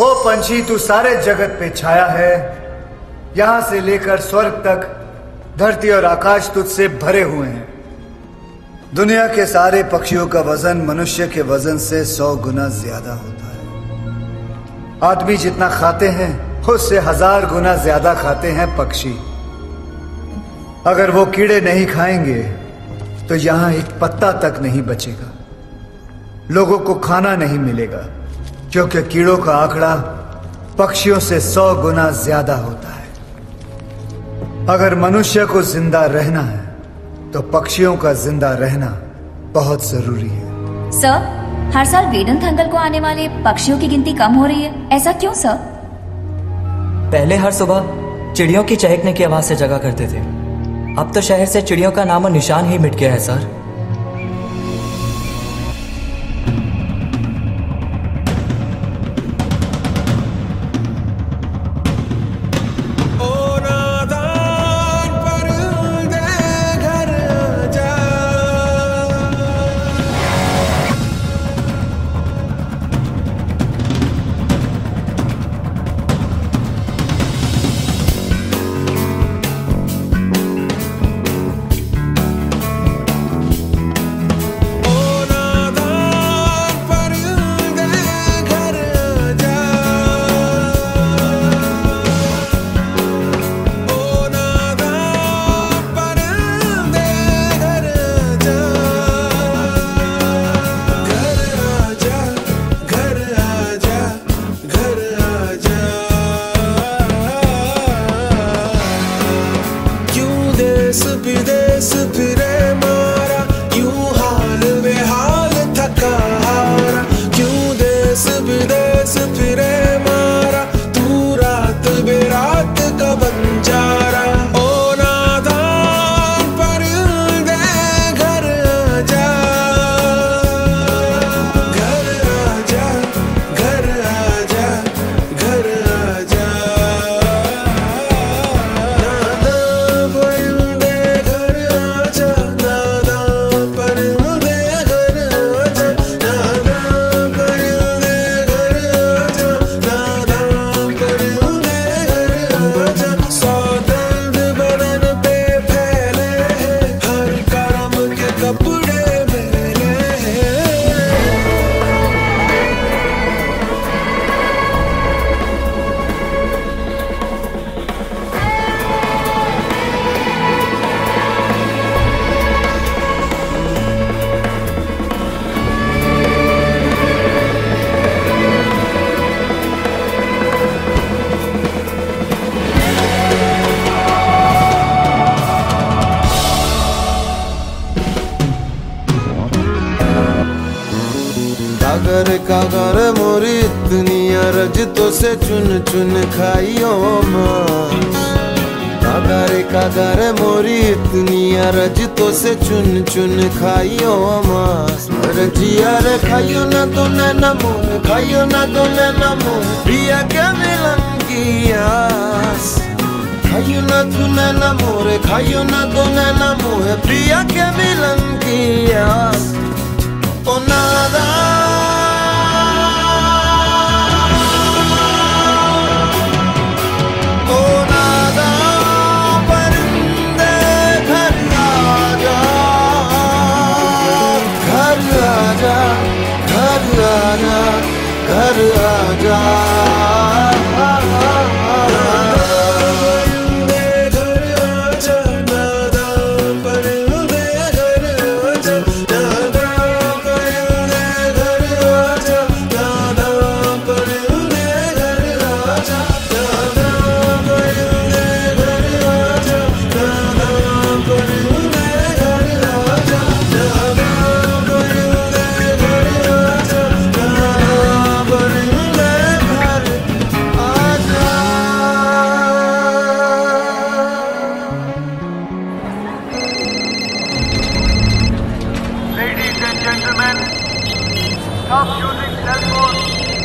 ओ पंछी, तू सारे जगत पे छाया है। यहाँ से लेकर स्वर्ग तक धरती और आकाश तुझसे भरे हुए हैं। दुनिया के सारे पक्षियों का वज़न मनुष्य के वज़न से सौ गुना ज़्यादा होता है। आदमी जितना खाते हैं, उससे हज़ार गुना ज़्यादा खाते हैं पक्षी। अगर वो कीड़े नहीं खाएँगे तो यहाँ एक पत्ता तक नहीं बचेगा। लोगों को खाना नहीं मिलेगा। क्योंकि कीड़ों का आंकड़ा पक्षियों से सौ गुना ज़्यादा होता है। अगर मनुष्य को ज़िंदा रहना है तो पक्षियों का ज़िंदा रहना बहुत ज़रूरी है। सर हर साल वेदन अंकल को आने वाले पक्षियों की गिनती कम हो रही है। ऐसा क्यों सर? पहले हर सुबह चिड़ियों की चहकने की आवाज़ से जगा करते थे। अब तो शहर से चिड़ियों का नामो निशान ही मिट गया है सर। कागर कागर मोरी इतनी अरज तो से चुन चुन खाइयो माँ कागर कागर मोरी इतनी अरज तो से चुन चुन खाइयो माँ रजिया रे खाइयो ना तो नैना मोर खाइयो ना तो नैना मोर पिया के मिलन की आस। खाइयो ना तू नैना मोरे खाइयो ना तो नैना मोहे प्रिया के मिलन की आस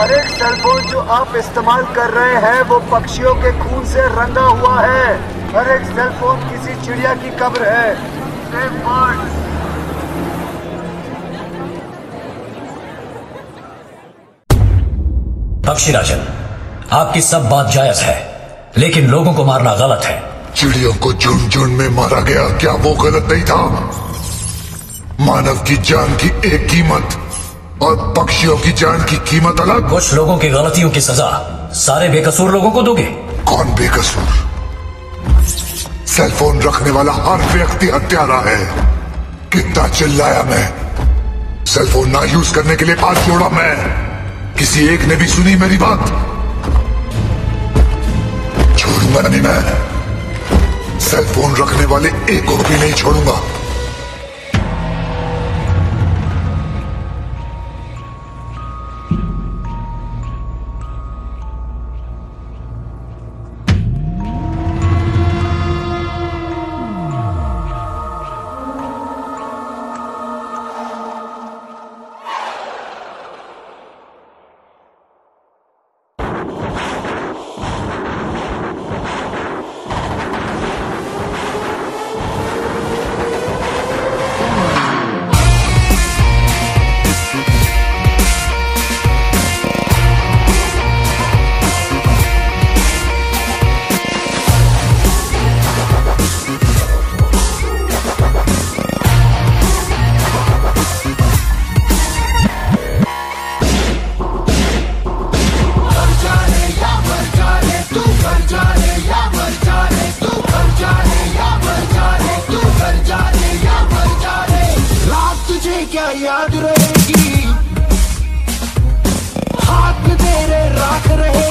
फ़ोन और एक सेल जो आप इस्तेमाल कर रहे हैं वो पक्षियों के खून से रंगा हुआ है। हर एक सेल फ़ोन किसी चिड़िया की कब्र है। सेफ़ पक्षी राजन आपकी सब बात जायज़ है लेकिन लोगों को मारना गलत है। चिड़ियों को झुंड झुंड में मारा गया क्या वो गलत नहीं था? मानव की जान की एक कीमत और पक्षियों की जान की कीमत अलग। कुछ लोगों की गलतियों की सजा। सारे बेकसूर लोगों को दोगे। कौन बेकसूर? सेलफोन रखने वाला हर व्यक्ति हत्यारा है। कितना चिल्लाया मैं। सेलफोन ना यूज़ करने के लिए हाथ जोड़ा मैं। किसी एक ने भी सुनी मेरी बात। छोड़ूँगा नहीं मैं। सेलफोन रखने वाले एक को भी नहीं छोड़ूँगा। याद रहेगी। हाथ तेरे राख रहेगी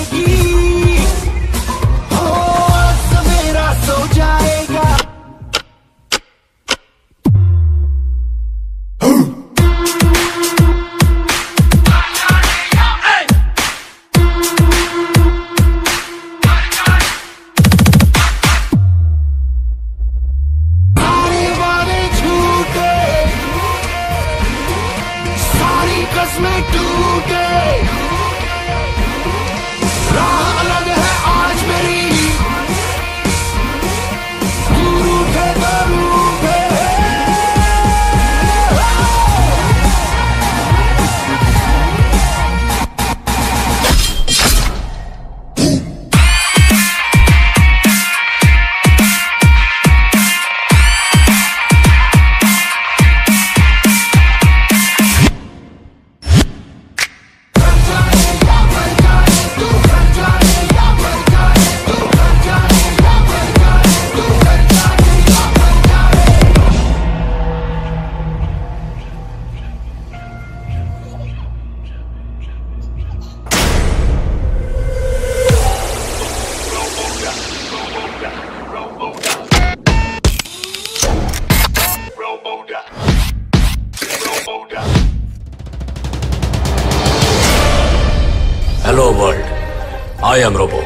I am Robo.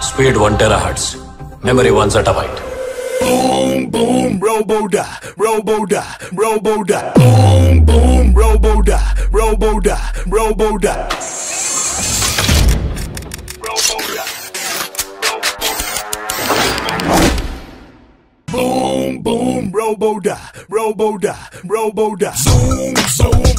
Speed 1 terahertz. Memory 1 zettabyte. Boom, boom, Robo da, Robo da, Robo da. Boom, boom, Robo da, Robo da, Robo da. Boom, boom, Robo da, Robo da, Robo da. Zoom, zoom.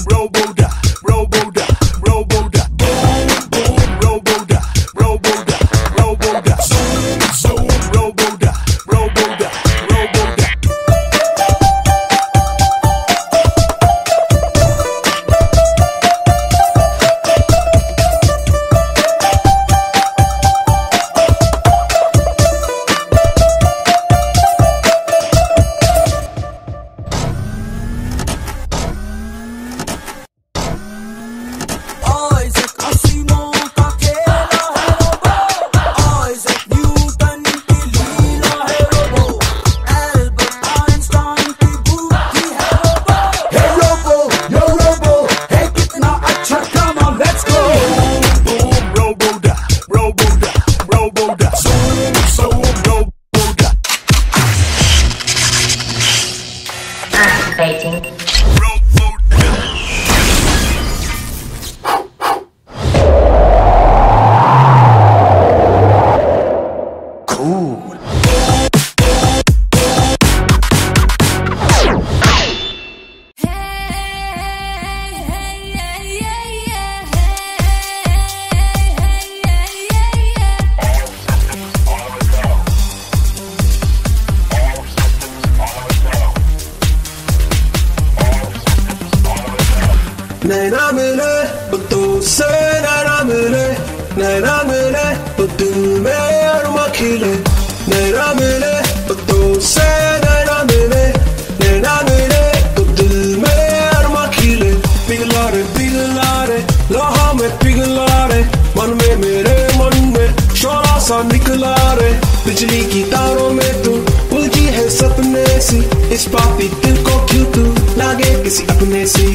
पिघला रे मन में मेरे मन में शोरा सा निकला रे बिजली की तारों में तू उलझी है सपने सी इस पापी दिल को क्यों तू लागे किसी अपने सी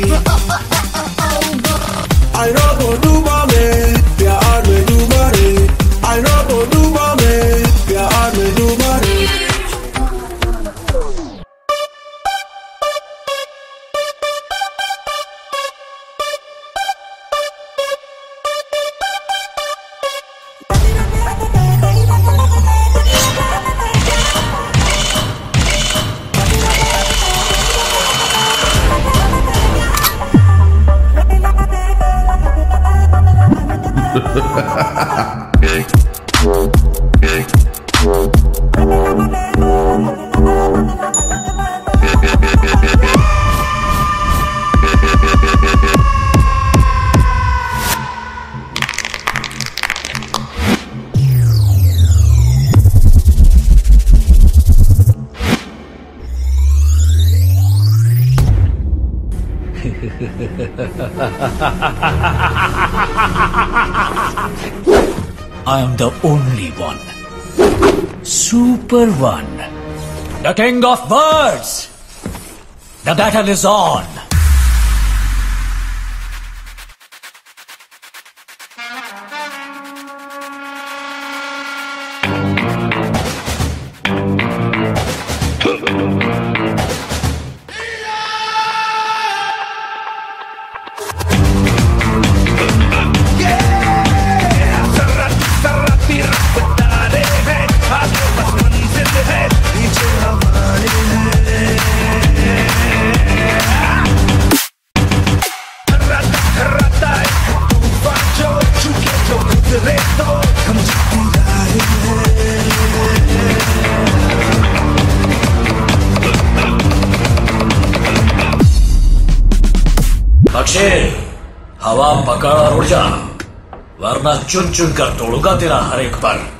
I am the only one. Super One. The King of Birds! The battle is on. पक्षी हवा पकड़ और उड़ जा। वरना चुन चुन कर तोड़ूँगा तेरा हर एक पर।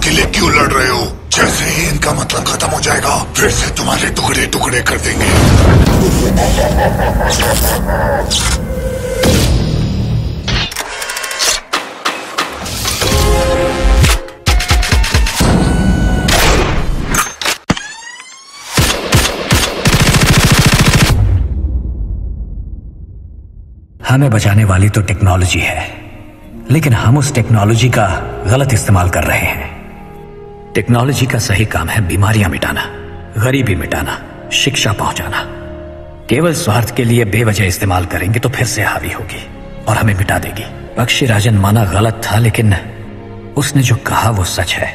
के लिए क्यों लड़ रहे हो? जैसे ही इनका मतलब खत्म हो जाएगा, फिर से तुम्हारे टुकड़े टुकड़े कर देंगे। हमें बचाने वाली तो टेक्नोलॉजी है, लेकिन हम उस टेक्नोलॉजी का गलत इस्तेमाल कर रहे हैं। टेक्नोलॉजी का सही काम है बीमारियाँ मिटाना गरीबी मिटाना शिक्षा पहुंचाना। केवल स्वार्थ के लिए बेवजह इस्तेमाल करेंगे तो फिर से हावी होगी और हमें मिटा देगी। पक्षी राजन माना गलत था लेकिन उसने जो कहा वो सच है।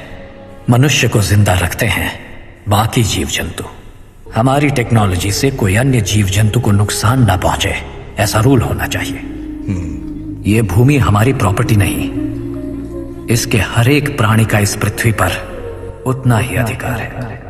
मनुष्य को ज़िंदा रखते हैं बाकी जीव जंतु हमारी टेक्नोलॉजी से कोई अन्य जीव जंतु को नुकसान ना पहुँचे ऐसा रूल होना चाहिए। ये भूमि हमारी प्रॉपर्टी नहीं इसके हर एक प्राणी का इस पृथ्वी पर उतना ही अधिकार है।